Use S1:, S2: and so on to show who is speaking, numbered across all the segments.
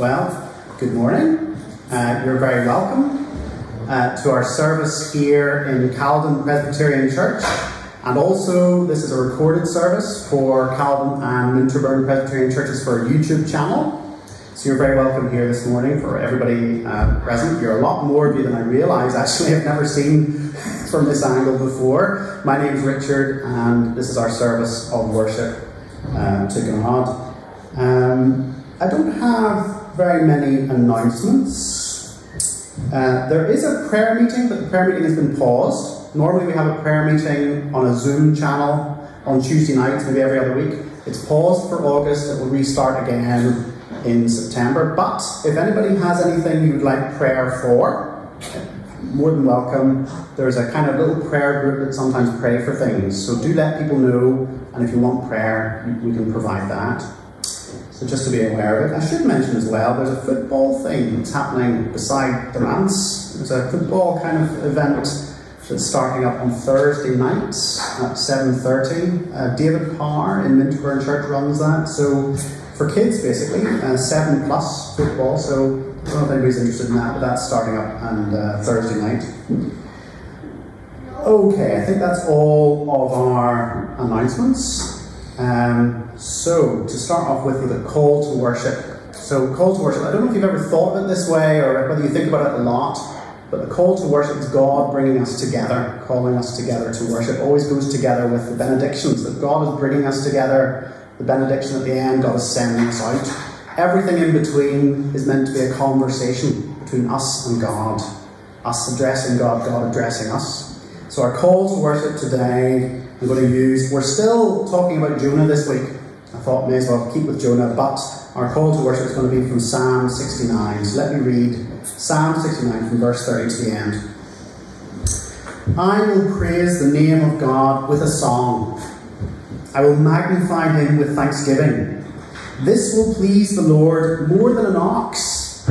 S1: Well, good morning. Uh, you're very welcome uh, to our service here in Caledon Presbyterian Church. And also, this is a recorded service for Caledon and Minterburn Presbyterian Churches for our YouTube channel. So you're very welcome here this morning for everybody uh, present. You're a lot more of you than I realise. Actually, I've never seen from this angle before. My name's Richard, and this is our service of worship uh, to God. Um, I don't have very many announcements. Uh, there is a prayer meeting, but the prayer meeting has been paused. Normally, we have a prayer meeting on a Zoom channel on Tuesday nights, maybe every other week. It's paused for August. It will restart again in September. But if anybody has anything you would like prayer for, more than welcome. There's a kind of little prayer group that sometimes pray for things. So do let people know, and if you want prayer, we can provide that. So just to be aware of it. I should mention as well, there's a football thing that's happening beside the manse. There's a football kind of event that's starting up on Thursday nights at 7.30. Uh, David Parr in Minterburn Church runs that. So for kids, basically, uh, 7 plus football. So I don't know if anybody's interested in that, but that's starting up on uh, Thursday night. Okay, I think that's all of our announcements. Um, so, to start off with, with a call to worship. So, call to worship, I don't know if you've ever thought of it this way or whether you think about it a lot, but the call to worship is God bringing us together, calling us together to worship. Always goes together with the benedictions, that God is bringing us together. The benediction at the end, God is sending us out. Everything in between is meant to be a conversation between us and God. Us addressing God, God addressing us. So our call to worship today, I'm going to use, we're still talking about Jonah this week. I thought may as well keep with Jonah, but our call to worship is going to be from Psalm 69. So let me read Psalm 69 from verse 30 to the end. I will praise the name of God with a song. I will magnify him with thanksgiving. This will please the Lord more than an ox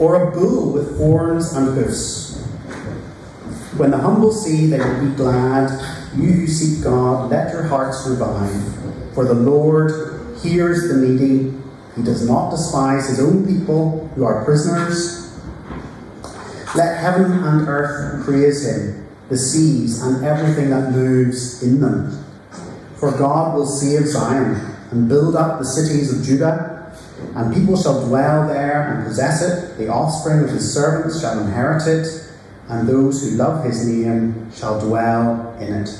S1: or a bull with horns and hoofs. When the humble see, they will be glad. You who seek God, let your hearts revive. For the Lord hears the needy. He does not despise his own people who are prisoners. Let heaven and earth praise him, the seas and everything that moves in them. For God will save Zion and build up the cities of Judah, and people shall dwell there and possess it. The offspring of his servants shall inherit it, and those who love his name shall dwell in it.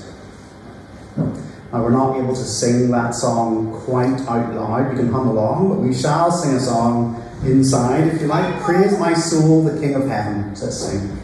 S1: Now, we're not able to sing that song quite out loud. You can hum along, but we shall sing a song inside. If you like, praise my soul, the King of heaven. Let's sing.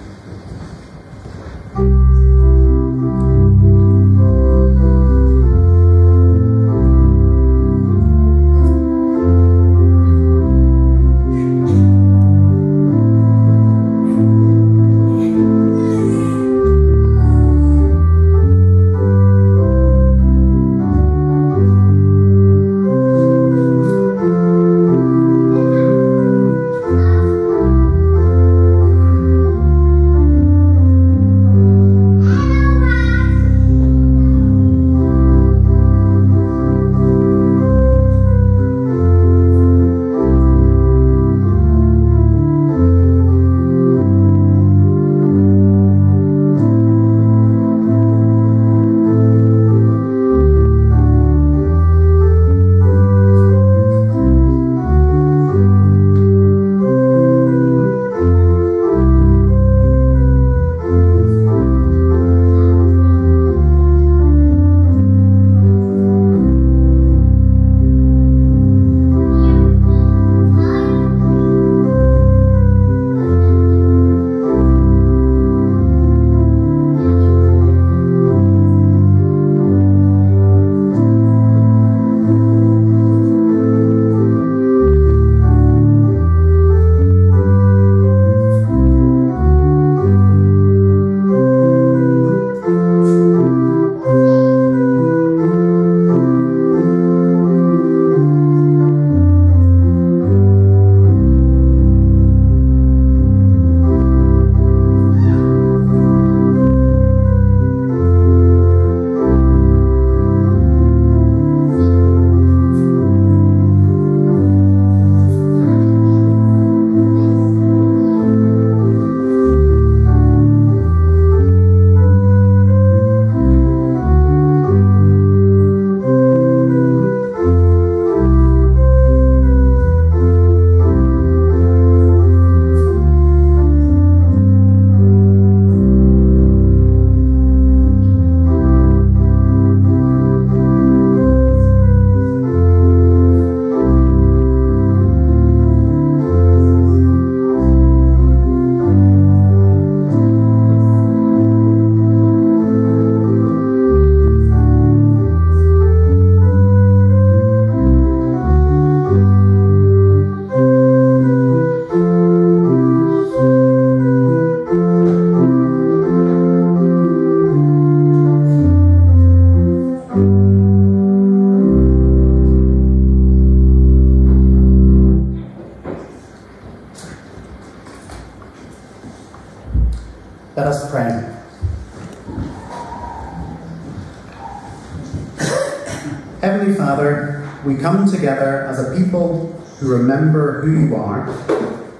S1: Together as a people who remember who you are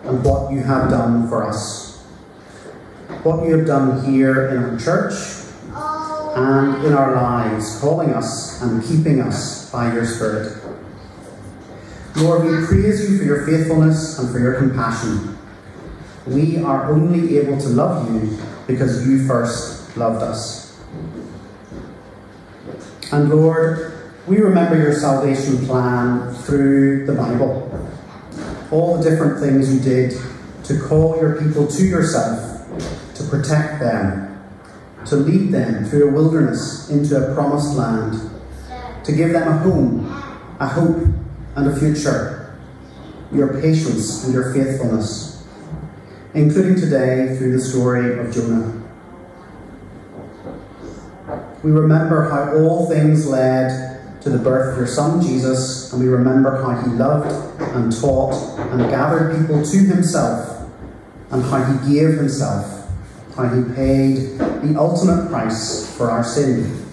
S1: and what you have done for us. What you have done here in our church and in our lives, calling us and keeping us by your Spirit. Lord, we praise you for your faithfulness and for your compassion. We are only able to love you because you first loved us. And Lord, we remember your salvation plan through the Bible. All the different things you did to call your people to yourself, to protect them, to lead them through a wilderness into a promised land, to give them a home, a hope, and a future. Your patience and your faithfulness, including today through the story of Jonah. We remember how all things led to the birth of your Son Jesus, and we remember how he loved and taught and gathered people to himself, and how he gave himself, how he paid the ultimate price for our sin,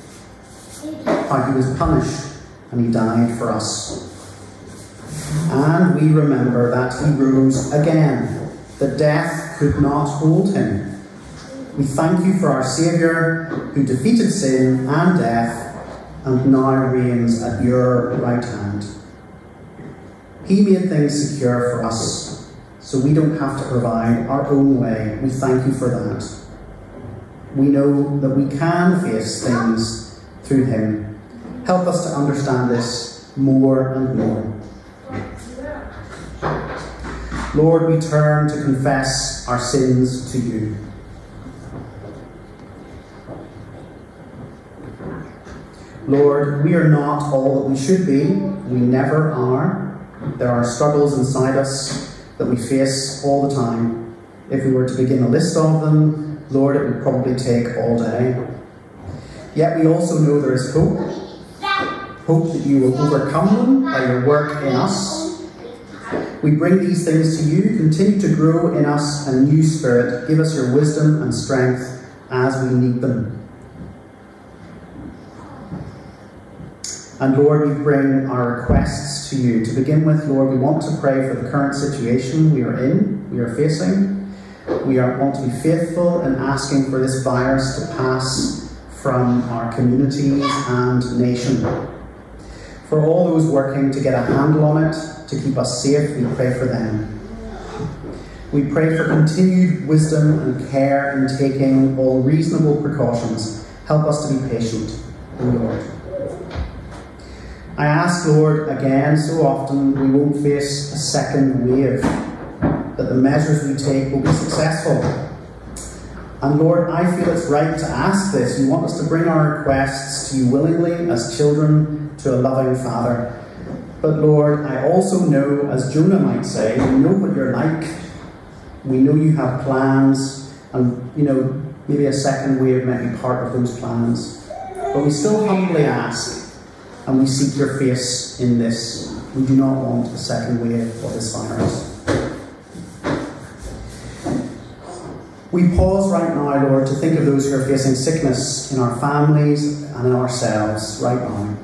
S1: how he was punished and he died for us. And we remember that he rose again, that death could not hold him we thank you for our Saviour who defeated sin and death and now reigns at your right hand. He made things secure for us so we don't have to provide our own way. We thank you for that. We know that we can face things through Him. Help us to understand this more and more. Lord, we turn to confess our sins to you. Lord, we are not all that we should be. We never are. There are struggles inside us that we face all the time. If we were to begin a list of them, Lord, it would probably take all day. Yet we also know there is hope. Hope that you will overcome them by your work in us. We bring these things to you. Continue to grow in us a new spirit. Give us your wisdom and strength as we need them. And Lord, we bring our requests to you. To begin with, Lord, we want to pray for the current situation we are in, we are facing. We are, want to be faithful in asking for this virus to pass from our communities and nation. For all those working to get a handle on it, to keep us safe, we pray for them. We pray for continued wisdom and care in taking all reasonable precautions. Help us to be patient, O Lord. I ask, Lord, again, so often we won't face a second wave, that the measures we take will be successful. And Lord, I feel it's right to ask this. You want us to bring our requests to you willingly as children to a loving Father. But Lord, I also know, as Jonah might say, we know what you're like. We know you have plans, and you know, maybe a second wave might be part of those plans. But we still humbly ask and we seek your face in this. We do not want a second wave of this virus. We pause right now, Lord, to think of those who are facing sickness in our families and in ourselves right now.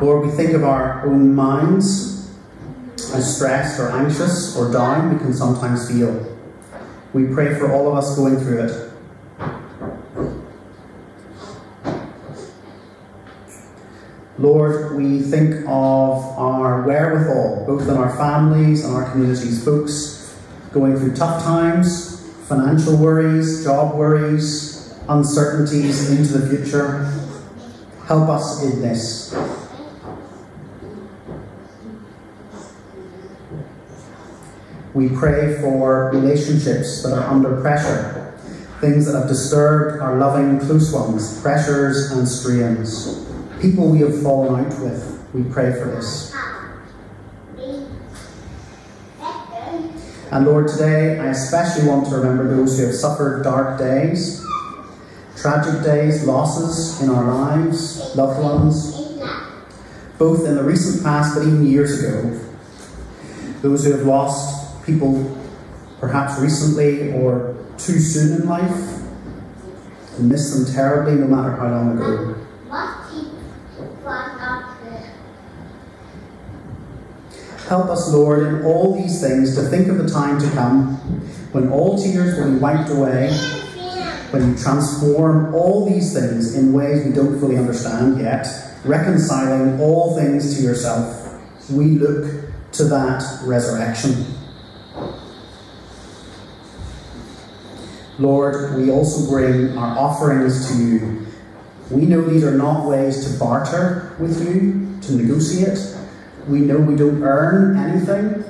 S1: Lord, we think of our own minds, as stressed or anxious or down we can sometimes feel. We pray for all of us going through it. Lord, we think of our wherewithal, both in our families and our communities, folks going through tough times, financial worries, job worries, uncertainties into the future. Help us in this. We pray for relationships that are under pressure, things that have disturbed our loving close ones, pressures and strains, people we have fallen out with. We pray for this. And Lord, today I especially want to remember those who have suffered dark days, tragic days, losses in our lives, loved ones, both in the recent past but even years ago. Those who have lost people perhaps recently or too soon in life. Miss them terribly no matter how long ago. Help us, Lord, in all these things to think of the time to come when all tears will be wiped away, when you transform all these things in ways we don't fully understand yet, reconciling all things to yourself. We look to that resurrection. Lord, we also bring our offerings to you. We know these are not ways to barter with you, to negotiate. We know we don't earn anything,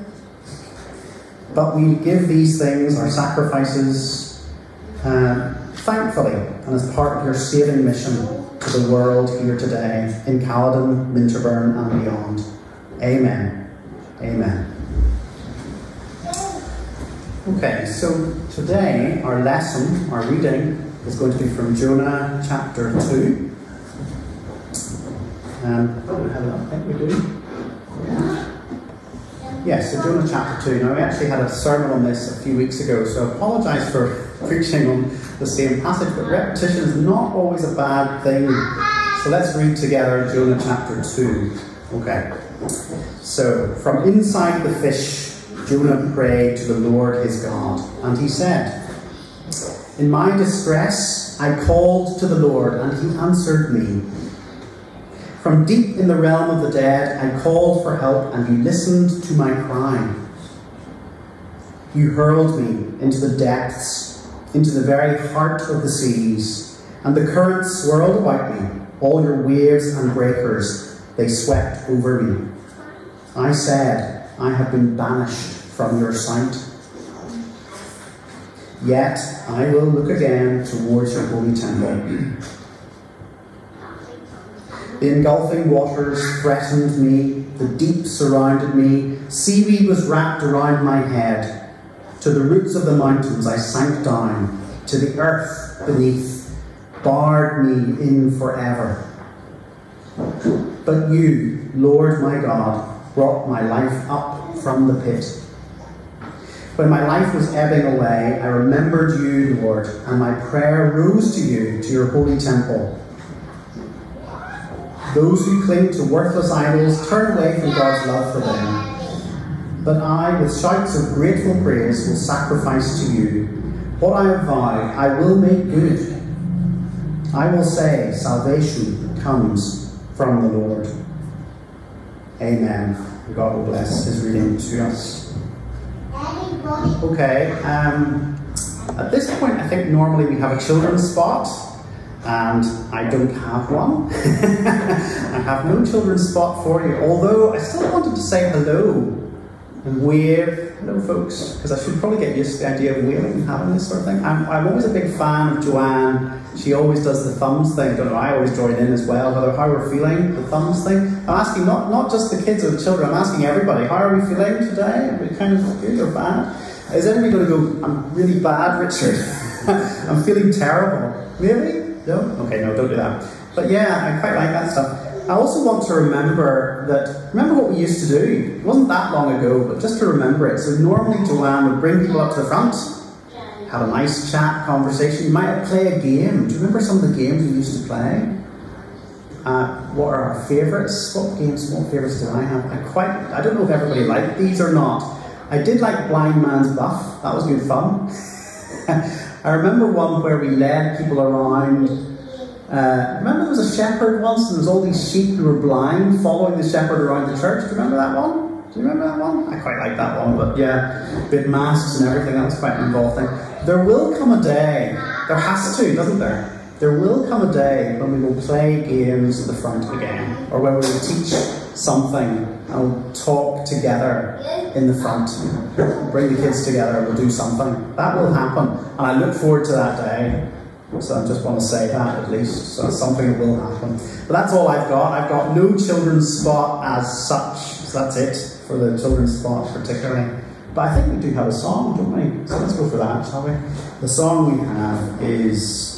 S1: but we give these things, our sacrifices, uh, thankfully, and as part of your saving mission to the world here today, in Caledon, Minterburn, and beyond. Amen. Amen. Okay, so today our lesson, our reading, is going to be from Jonah chapter 2. Um, I think we do. Yes, so Jonah chapter 2. Now, we actually had a sermon on this a few weeks ago, so I apologise for preaching on the same passage, but repetition is not always a bad thing. So let's read together Jonah chapter 2. Okay. So, from inside the fish, Jonah prayed to the Lord his God, and he said, In my distress I called to the Lord, and he answered me. From deep in the realm of the dead I called for help, and you listened to my cry. You hurled me into the depths, into the very heart of the seas, and the currents swirled about me. All your waves and breakers, they swept over me. I said, I have been banished from your sight. Yet I will look again towards your holy temple. The engulfing waters threatened me, the deep surrounded me, seaweed was wrapped around my head. To the roots of the mountains I sank down, to the earth beneath, barred me in forever. But you, Lord my God, brought my life up from the pit. When my life was ebbing away, I remembered you, Lord, and my prayer rose to you, to your holy temple. Those who cling to worthless idols turn away from God's love for them. But I, with shouts of grateful praise, will sacrifice to you. What I have vowed, I will make good. I will say, Salvation comes from the Lord. Amen. God will bless his reading to us. Okay, um, at this point, I think normally we have a children's spot and I don't have one. I have no children's spot for you, although I still wanted to say hello and wave. Hello, folks, because I should probably get used to the idea of waving and having this sort of thing. I'm, I'm always a big fan of Joanne. She always does the thumbs thing. Don't know, I always join in as well, whether how we're feeling, the thumbs thing. I'm asking not, not just the kids or the children, I'm asking everybody, how are we feeling today? Are we kind of good or bad? Is anybody going to go, I'm really bad, Richard? I'm feeling terrible. Really? No? Okay, no, don't do that. But yeah, I quite like that stuff. I also want to remember that, remember what we used to do? It wasn't that long ago, but just to remember it. So normally Joanne would bring people up to the front, have a nice chat, conversation. You might play a game. Do you remember some of the games we used to play? Uh, what are our favourites? What games, what favourites did I have? I quite, I don't know if everybody liked these or not. I did like Blind Man's Buff. That was good fun. I remember one where we led people around. Uh, remember there was a shepherd once and there was all these sheep who were blind following the shepherd around the church. Do you remember that one? Do you remember that one? I quite like that one, but yeah, bit masks and everything, that was quite an involved thing. There will come a day, there has to, doesn't there? There will come a day when we will play games at the front again, or when we will teach something and we'll talk together in the front. Bring the kids together, we'll do something. That will happen, and I look forward to that day. So I just want to say that at least. So something will happen. But that's all I've got. I've got no children's spot as such. So that's it for the children's spot particularly. But I think we do have a song, don't we? So let's go for that, shall we? The song we have is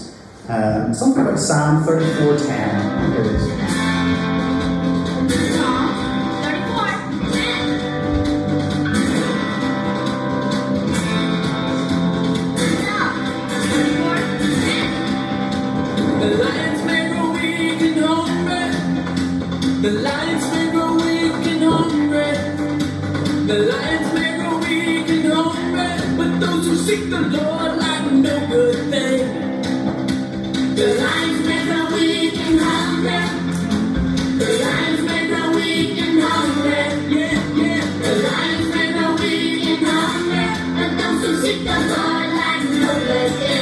S1: um, something about Psalm 34.10. Here it is.
S2: Seek the Lord like no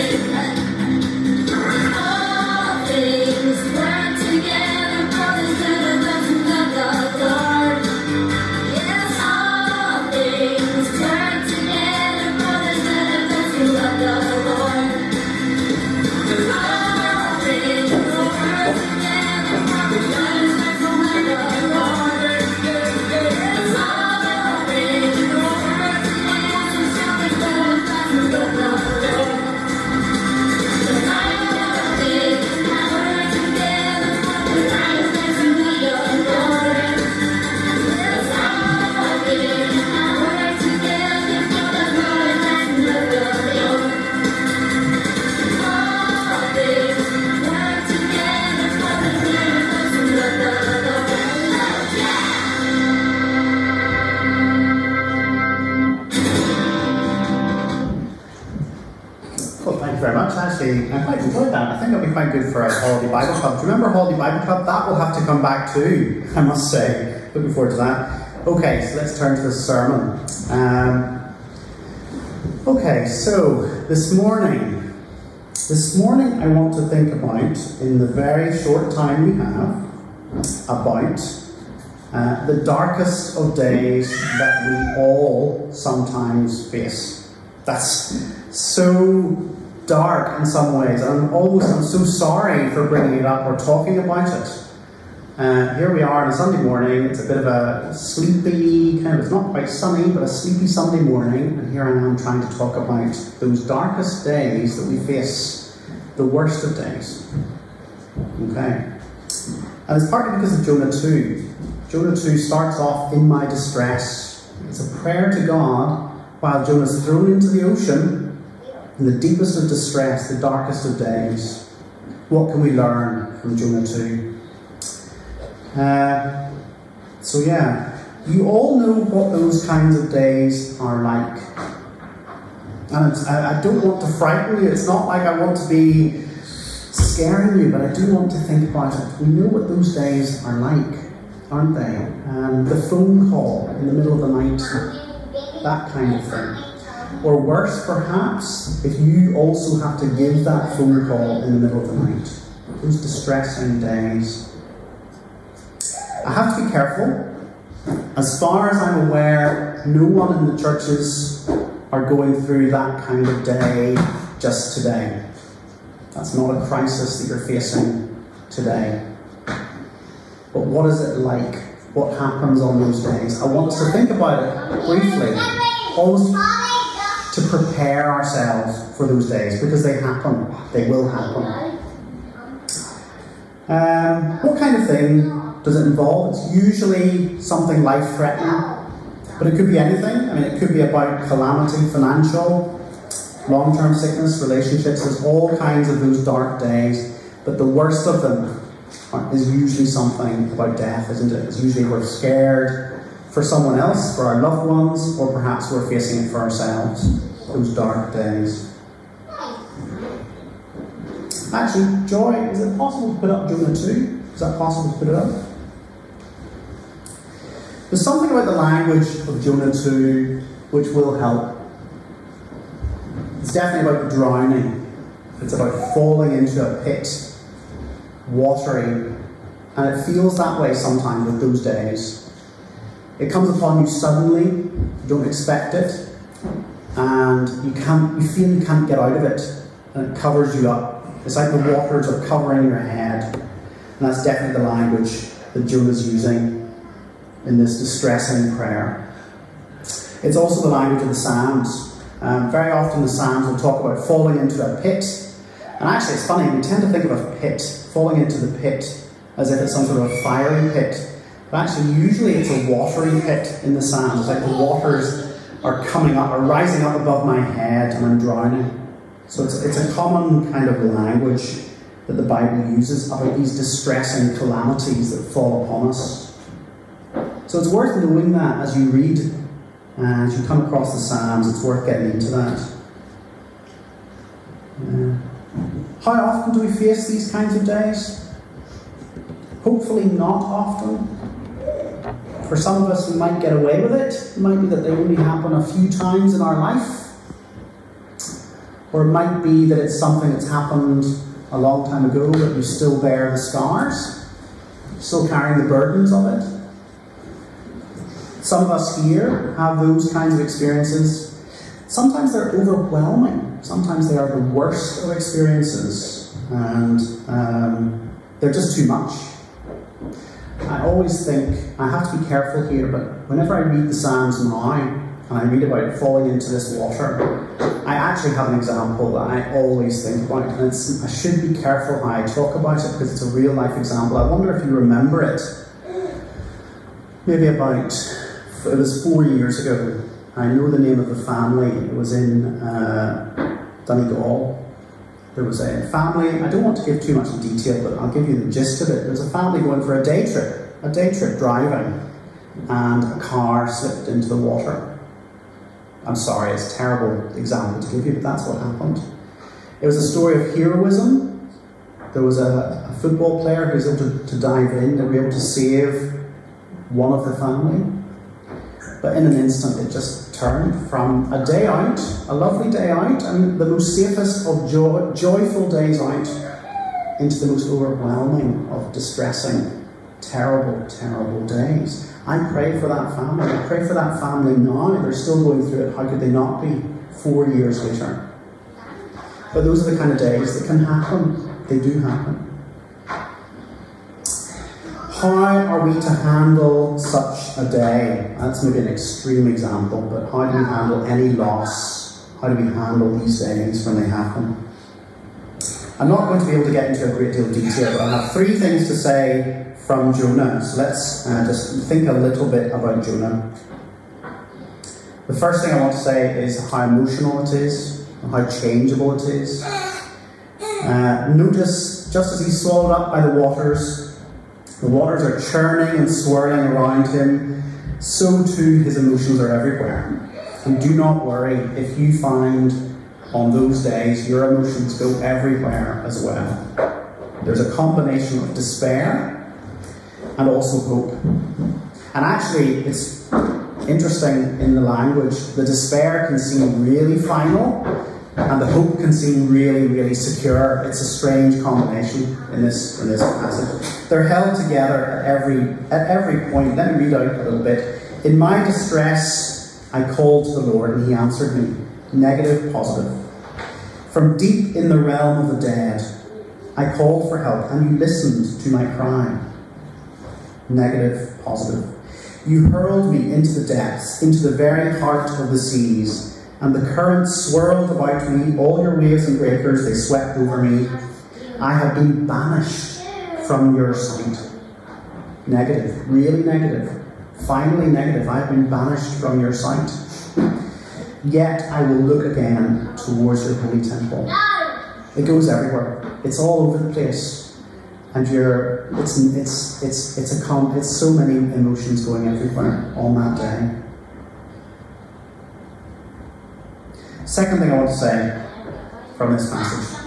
S2: good for
S1: a Holiday Bible Club. Do you remember Holiday Bible Club? That will have to come back too, I must say. Looking forward to that. Okay, so let's turn to the sermon. Um, okay, so this morning, this morning I want to think about, in the very short time we have, about uh, the darkest of days that we all sometimes face. That's so dark in some ways. And I'm almost I'm so sorry for bringing it up or talking about it. Uh, here we are on a Sunday morning. It's a bit of a sleepy kind of. It's not quite sunny, but a sleepy Sunday morning. And here I am trying to talk about those darkest days that we face, the worst of days. Okay, and it's partly because of Jonah 2. Jonah 2 starts off in my distress. It's a prayer to God while Jonah's thrown into the ocean in the deepest of distress, the darkest of days. What can we learn from Jonah 2? Uh, so, yeah, you all know what those kinds of days are like. And I, I don't want to frighten you, it's not like I want to be scaring you, but I do want to think about it. We know what those days are like, aren't they? Um, the phone call in the middle of the night, that kind of thing. Or worse, perhaps, if you also have to give that phone call in the middle of the night. Those distressing days. I have to be careful. As far as I'm aware, no one in the churches are going through that kind of day just today. That's not a crisis that you're facing today. But what is it like? What happens on those days? I want us to think about it briefly, almost to prepare ourselves for those days because they happen. They will happen. Um, what kind of thing does it involve? It's usually something life threatening, but it could be anything. I mean, it could be about calamity, financial, long term sickness, relationships. There's all kinds of those dark days, but the worst of them is usually something about death, isn't it? It's usually we're scared for someone else, for our loved ones, or perhaps we're facing it for ourselves. Those dark days. Actually, Joy, is it possible to put up Jonah 2? Is that possible to put it up? There's something about the language of Jonah 2 which will help. It's definitely about drowning. It's about falling into a pit, watering, and it feels that way sometimes with those days. It comes upon you suddenly, you don't expect it, and you can't you feel you can't get out of it, and it covers you up. It's like the waters are covering your head. And that's definitely the language that Jonah's using in this distressing prayer. It's also the language of the Psalms. Um, very often the Psalms will talk about falling into a pit. And actually, it's funny, we tend to think of a pit, falling into the pit, as if it's some sort of a fiery pit. But actually, usually it's a watery pit in the Psalms. It's like the waters are coming up, are rising up above my head, and I'm drowning. So it's, it's a common kind of language that the Bible uses about these distressing calamities that fall upon us. So it's worth knowing that as you read, uh, as you come across the Psalms, it's worth getting into that. Uh, how often do we face these kinds of days? Hopefully, not often. For some of us, we might get away with it. It might be that they only happen a few times in our life. Or it might be that it's something that's happened a long time ago, but you still bear the scars, still carrying the burdens of it. Some of us here have those kinds of experiences. Sometimes they're overwhelming, sometimes they are the worst of experiences, and um, they're just too much. I always think, I have to be careful here, but whenever I read the Psalms now, and I read about falling into this water, I actually have an example that I always think about, and I should be careful how I talk about it because it's a real life example. I wonder if you remember it. Maybe about, it was four years ago. I know the name of the family. It was in uh, Donegal. There was a family, I don't want to give too much detail, but I'll give you the gist of it. There was a family going for a day trip, a day trip driving, and a car slipped into the water. I'm sorry, it's a terrible example to give you, but that's what happened. It was a story of heroism. There was a, a football player who was able to, to dive in and be able to save one of the family. But in an instant, it just from a day out, a lovely day out, and the most safest of joy, joyful days out, into the most overwhelming of distressing, terrible, terrible days. I pray for that family. I pray for that family now. They're still going through it. How could they not be four years later? But those are the kind of days that can happen. They do happen. How are we to handle such a day? That's maybe an extreme example, but how do we handle any loss? How do we handle these things when they happen? I'm not going to be able to get into a great deal of detail, but I have three things to say from Jonah. So let's uh, just think a little bit about Jonah. The first thing I want to say is how emotional it is, how changeable it is. Uh, notice, just as he's swallowed up by the waters, the waters are churning and swirling around him, so too his emotions are everywhere. And do not worry if you find on those days your emotions go everywhere as well. There's a combination of despair and also hope. And actually, it's interesting in the language, the despair can seem really final, and the hope can seem really, really secure. It's a strange combination in this in this passage. They're held together at every at every point. Let me read out a little bit. In my distress, I called to the Lord, and He answered me. Negative, positive. From deep in the realm of the dead, I called for help, and you listened to my cry negative, positive. You hurled me into the depths, into the very heart of the seas, and the currents swirled about me, all your waves and breakers, they swept over me. I have been banished from your sight. Negative, really negative. Finally negative, I have been banished from your sight. Yet I will look again towards your holy temple. It goes everywhere. It's all over the place and you're it's it's it's it's a it's so many emotions going everywhere on that day. Second thing I want to say from this passage.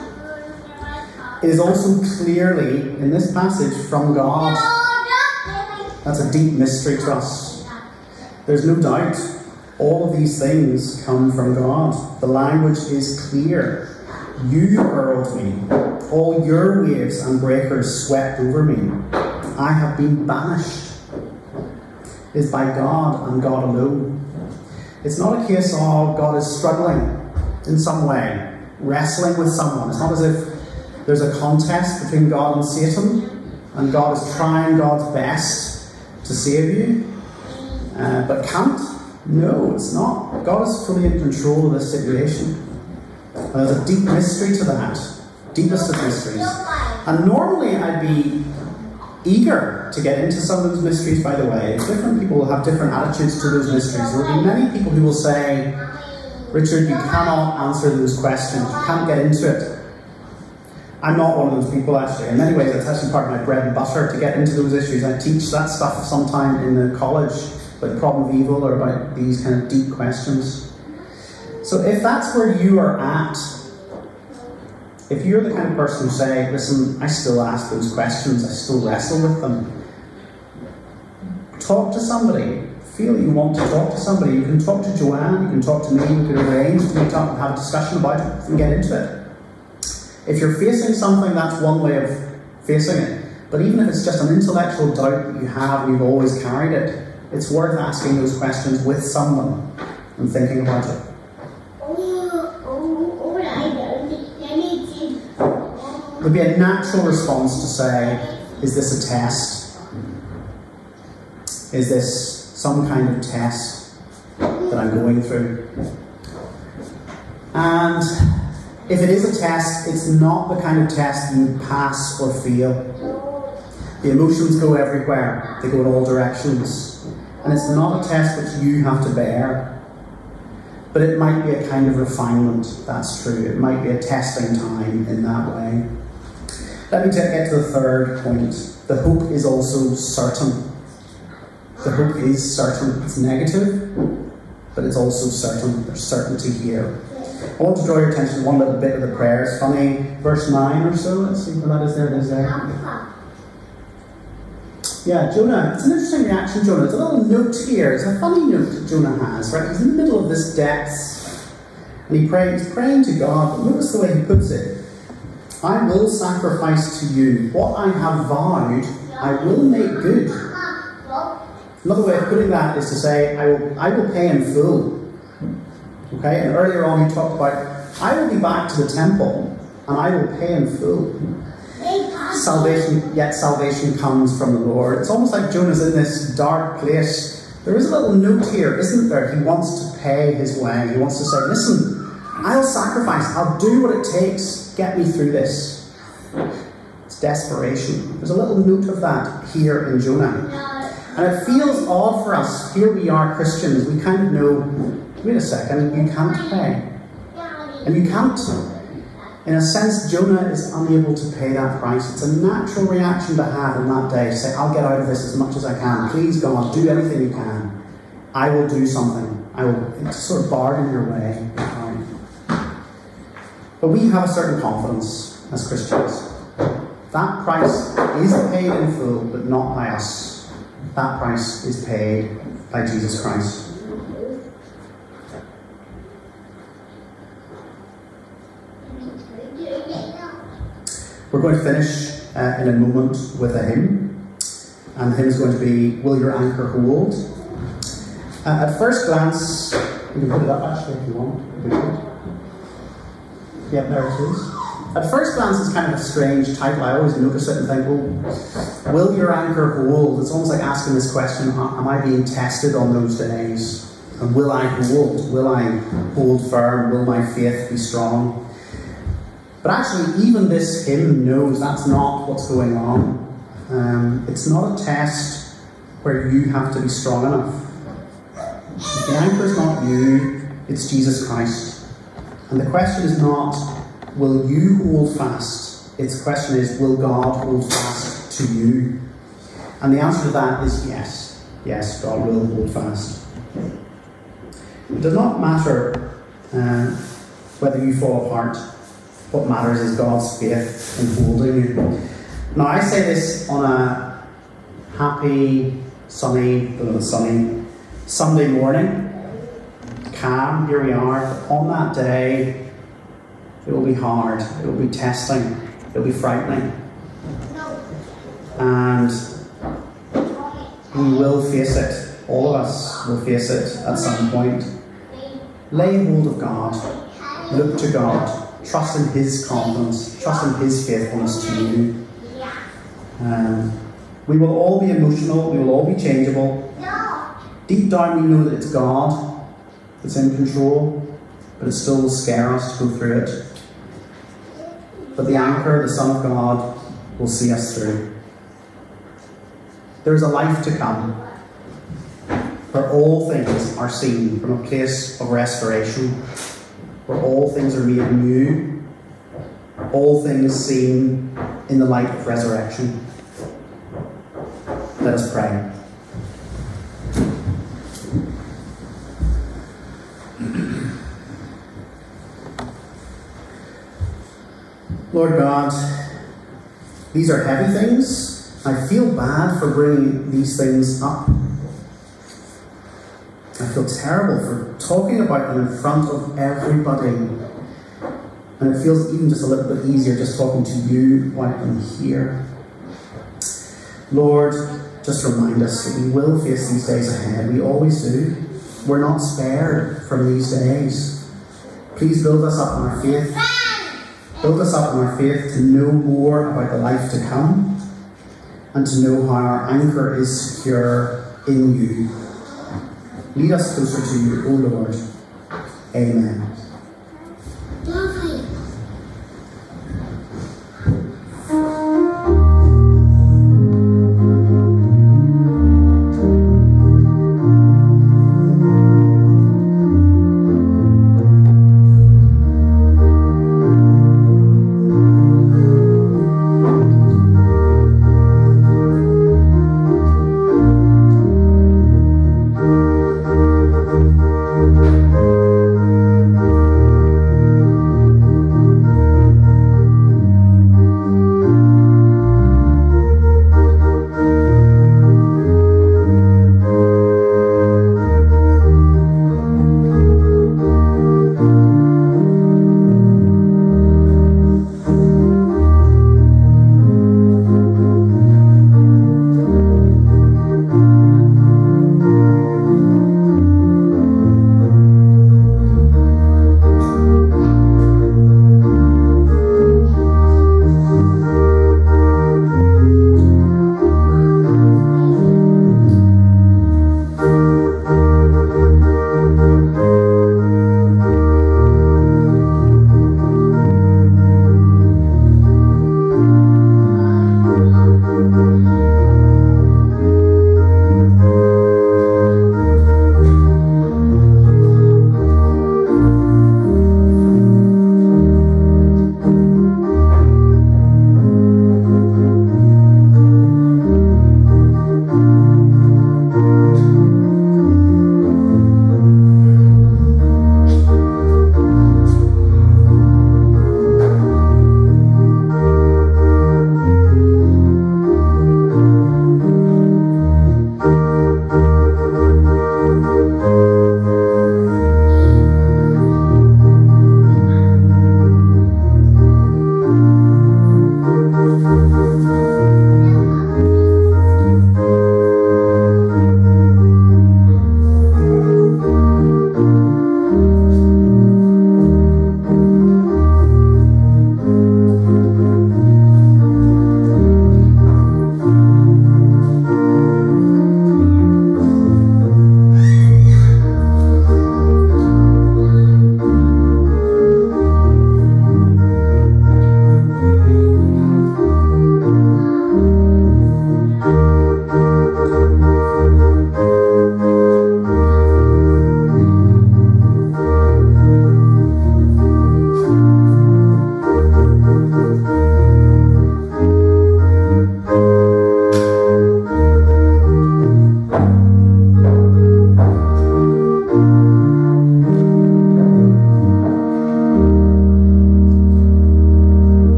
S1: is also clearly in this passage from God. That's a deep mystery to us. There's no doubt all of these things come from God. The language is clear. You hurled me all your waves and breakers swept over me. I have been banished. It is by God and God alone. It's not a case of God is struggling in some way, wrestling with someone. It's not as if there's a contest between God and Satan, and God is trying God's best to save you, uh, but can't. No, it's not. God is fully in control of this situation. There's a deep mystery to that deepest of mysteries. And normally I'd be eager to get into some of those mysteries, by the way. Different people will have different attitudes to those mysteries. There will be many people who will say, Richard, you cannot answer those questions, you can't get into it. I'm not one of those people, actually. In many ways, that's actually part of my bread and butter to get into those issues. I teach that stuff sometime in the college the problem of evil or about these kind of deep questions. So if that's where you are at If you're the kind of person who say, listen, I still ask those questions, I still wrestle with them, talk to somebody. Feel you want to talk to somebody. You can talk to Joanne, you can talk to me, we can arrange to meet up and have a discussion about it and get into it. If you're facing something, that's one way of facing it. But even if it's just an intellectual doubt that you have and you've always carried it, it's worth asking those questions with someone and thinking about it. There'd be a natural response to say, is this a test? Is this some kind of test that I'm going through? And if it is a test, it's not the kind of test you pass or fail. The emotions go everywhere, they go in all directions. And it's not a test that you have to bear. But it might be a kind of refinement, that's true. It might be a testing time in that way. Let me get to the third point. The hope is also certain. The hope is certain. It's negative, but it's also certain. There's certainty here. I want to draw your attention to one little bit of the prayer. It's funny, verse 9 or so. Let's see where that is there. It is there. Yeah, Jonah, it's an interesting reaction, Jonah. It's a little note here. It's a funny note that Jonah has, right? He's in the middle of this depth, and he prays, he's praying to God, but notice the way he puts it. I will sacrifice to you what I have vowed, I will make good. Another way of putting that is to say, I will, I will pay in full. Okay, and earlier on he talked about, I will be back to the temple, and I will pay in full salvation, yet salvation comes from the Lord. It's almost like Jonah's in this dark place. There is a little note here, isn't there? He wants to pay his way. He wants to say, listen, I'll sacrifice, I'll do what it takes, get me through this. It's desperation. There's a little note of that here in Jonah. And it feels odd for us. Here we are, Christians, we kind of know, wait a second, you can't pay. And you can't in a sense, Jonah is unable to pay that price. It's a natural reaction to have in that day. Say, I'll get out of this as much as I can. Please, God, do everything you can. I will do something. I will sort of bargain your way. But we have a certain confidence as Christians. That price is paid in full, but not by us. That price is paid by Jesus Christ. We're going to finish uh, in a moment with a hymn, and the hymn is going to be Will Your Anchor Hold? Uh, at first glance, you can put it up actually if you want. Yeah, there it is. At first glance, it's kind of a strange title. I always notice it and think, well, will your anchor hold? It's almost like asking this question Am I being tested on those days? And will I hold? Will I hold firm? Will my faith be strong? But actually, even this hymn knows that's not what's going on. Um, it's not a test where you have to be strong enough. The anchor is not you, it's Jesus Christ. And the question is not, will you hold fast? Its question is, will God hold fast to you? And the answer to that is yes. Yes, God will hold fast. It does not matter uh, whether you fall apart what matters is God's faith in holding you. Now, I say this on a happy, sunny, not sunny Sunday morning, calm, here we are. But on that day, it will be hard, it will be testing, it will be frightening. And we will face it. All of us will face it at some point. Lay hold of God. Look to God trust in His confidence, trust in His faithfulness to you. Um, we will all be emotional, we will all be changeable. Deep down, we know that it's God that's in control, but it still will scare us to go through it. But the anchor, the Son of God, will see us through. There is a life to come where all things are seen from a place of restoration where all things are made new, all things seen in the light of resurrection. Let us pray. Lord God, these are heavy things. I feel bad for bringing these things up. I feel terrible for talking about them in front of everybody. And it feels even just a little bit easier just talking to you while I'm here. Lord, just remind us that we will face these days ahead. We always do. We're not spared from these days. Please build us up in our faith. Build us up in our faith to know more about the life to come and to know how our anchor is secure in you. Lead us closer to you, O Lord. Amen.